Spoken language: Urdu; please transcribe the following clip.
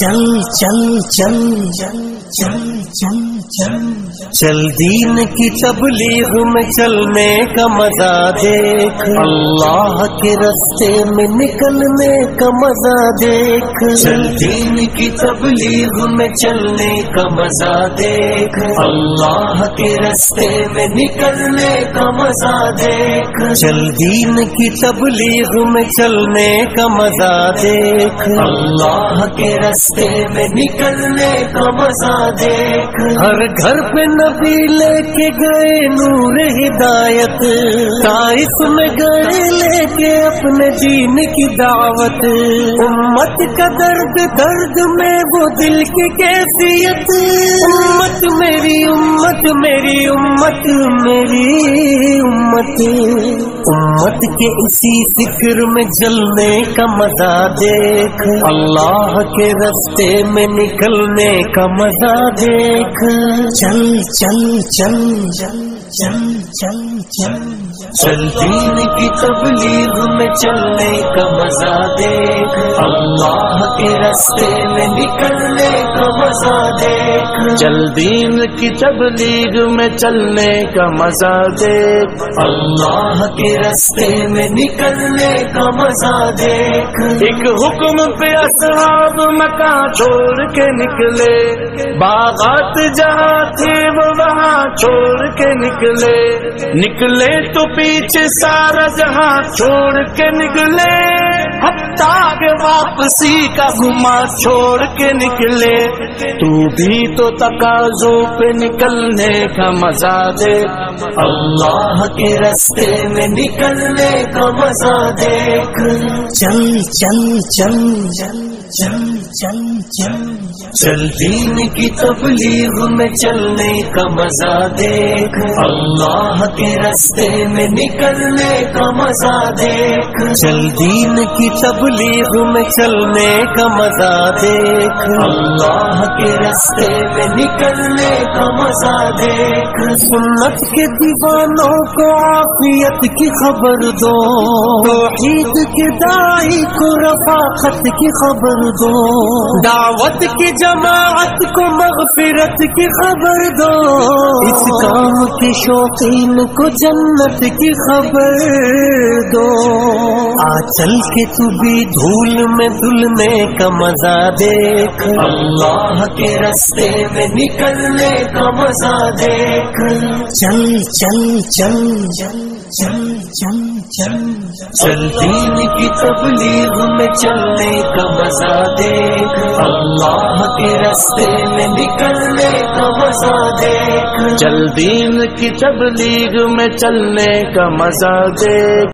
چل چل چل چل چل چل چل چل دین کی تبلیغ میں چلنے کا مزہ دیکھ۔ اللہ کے رستے میں نکلنے کا مزہ دیکھ۔ چل دین کی تبلیغ میں چلنے کا مزہ دیکھ۔ اللہ کے رستے میں نکلنے کا مزہ دیکھ۔ چل دین کی تبلیغ میں چلنے کا مزہ دیکھ۔ اللہ کے رستے میں نکلنے کا مزہ دیکھ۔ ہر گھر پہ نبی لے کے گئے نور ہدایت۔ تائف میں گئے لے کے اپنے دین کی دعوت۔ امت کا درد درد میں وہ دل کی کیفیت۔ امت میری امت میری امت میری، امت۔ امت کے اسی فکر میں جلنے کا مزہ دیکھ۔ اللہ کے راستے میں نکلنے کا مزہ دیکھ۔ چل چل چل چل۔ چل چل چل چل دین کی تبلیغ میں چلنے کا مزہ دیکھ۔ اللہ کے رستے میں نکلنے کا مزہ دیکھ۔ چل دین کی تبلیغ میں چلنے کا مزہ دیکھ۔ اللہ کے رستے میں نکلنے کا مزہ دیکھ۔ ایک حکم پہ اصحاب مکان چھوڑ کے نکلے۔ باغات جہاں تھے وہ وہاں چھوڑ کے نکلے۔ نکلے نکلے تو پیچھے سارا جہاں چھوڑ کے نکلے۔ ہفتہ کے واپسی کا گھما چھوڑ کے نکلے۔ تو بھی تو تقاضوں پہ نکلنے کا مزہ دے۔ اللہ کے رستے میں نکلنے کا مزہ دیکھ۔ چل چل چل چل چل چل چل چل۔ دین کی تبلیغ میں چلنے کا مزہ دیکھ۔ اللہ کے رستے میں نکلنے کا مزہ دیکھ۔ چل دین کی تبلیغ میں چلنے کا مزہ دیکھ۔ اللہ کے رستے میں نکلنے کا مزہ دیکھ۔ سنت کے دیوانوں کو عافیت کی خبر دو۔ توحید کے دائی کو رفاقت کی خبر دو۔ دعوت کی جماعت کو مغفرت کی خبر دو۔ اس کام کے شوقین کو جنت کی خبر دو۔ آ چل کے تو بھی دھول میں دھلنے کا مزہ دیکھ۔ اللہ کے رستے میں نکلنے کا مزہ دیکھ۔ چل چل چل چل چل چل چل چل۔ دین کی تبلیغ میں چلنے کا مزہ دیکھ۔ اللہ کے رستے میں نکلنے کا مزہ دیکھ۔ چل دین کی تبلیغ میں چلنے کا مزہ دے